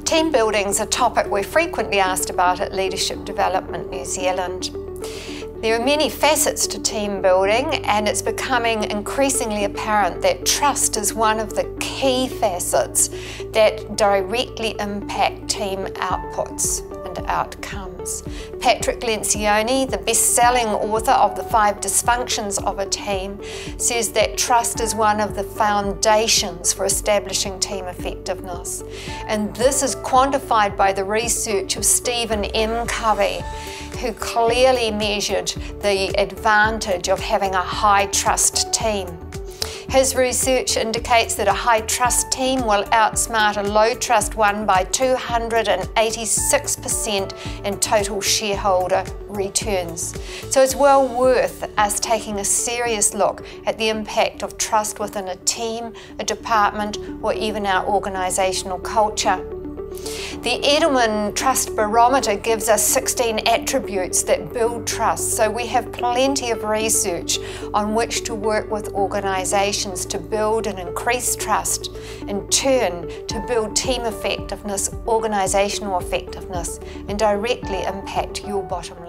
Team building is a topic we're frequently asked about at Leadership Development New Zealand. There are many facets to team building and it's becoming increasingly apparent that trust is one of the key facets that directly impact team outputs outcomes. Patrick Lencioni, the best-selling author of The Five Dysfunctions of a Team, says that trust is one of the foundations for establishing team effectiveness. And this is quantified by the research of Stephen M. Covey, who clearly measured the advantage of having a high trust team. His research indicates that a high trust team will outsmart a low trust one by 286% in total shareholder returns. So it's well worth us taking a serious look at the impact of trust within a team, a department, or even our organisational culture. The Edelman Trust Barometer gives us 16 attributes that build trust, so we have plenty of research on which to work with organisations to build and increase trust, in turn to build team effectiveness, organisational effectiveness, and directly impact your bottom line.